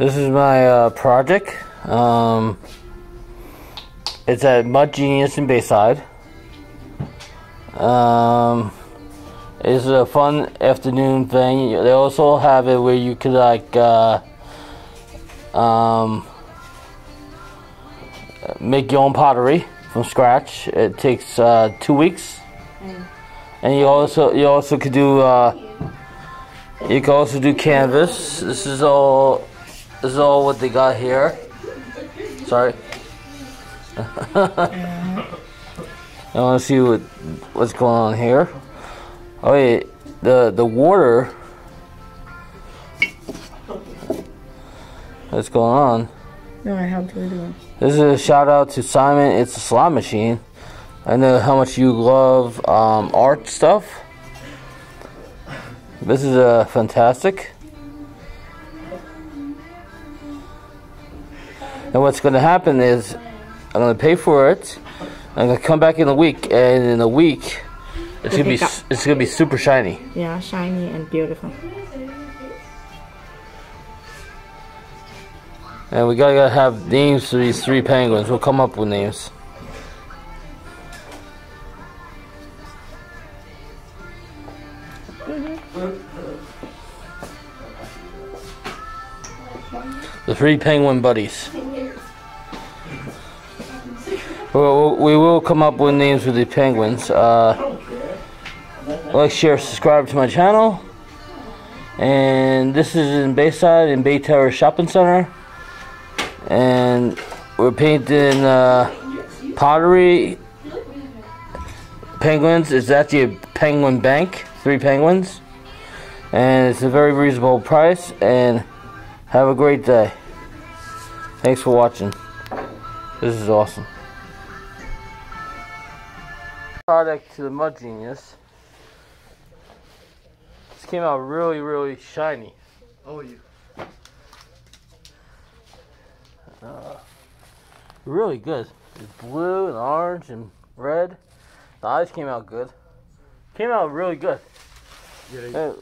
This is my uh, project. Um, it's at Mud Genius in Bayside. Um, it's a fun afternoon thing. They also have it where you could like uh, um, make your own pottery from scratch. It takes uh, two weeks, and you also you also could do uh, you can also do canvas. This is all is all what they got here. Sorry. I want to see what what's going on here. Oh wait, the the water. What's going on? No, I helped you do it. This is a shout out to Simon. It's a slot machine. I know how much you love um, art stuff. This is uh, fantastic. And what's going to happen is I'm going to pay for it. I'm going to come back in a week, and in a week, it's going to be up. it's going to be super shiny. Yeah, shiny and beautiful. And we gotta have names for these three penguins. We'll come up with names. Mm-hmm. The three penguin buddies. Well, we will come up with names for the penguins. Uh, like, share, subscribe to my channel. And this is in Bayside in Bay Terrace Shopping Center and we're painting uh, pottery penguins. It's actually a penguin bank, three penguins, and it's a very reasonable price. And have a great day. Thanks for watching. This is awesome. Product to the Mud Genius. This came out really, really shiny. Oh, you. really good. It's blue and orange and red. The eyes came out good. Came out really good. Yeah, they- Uh,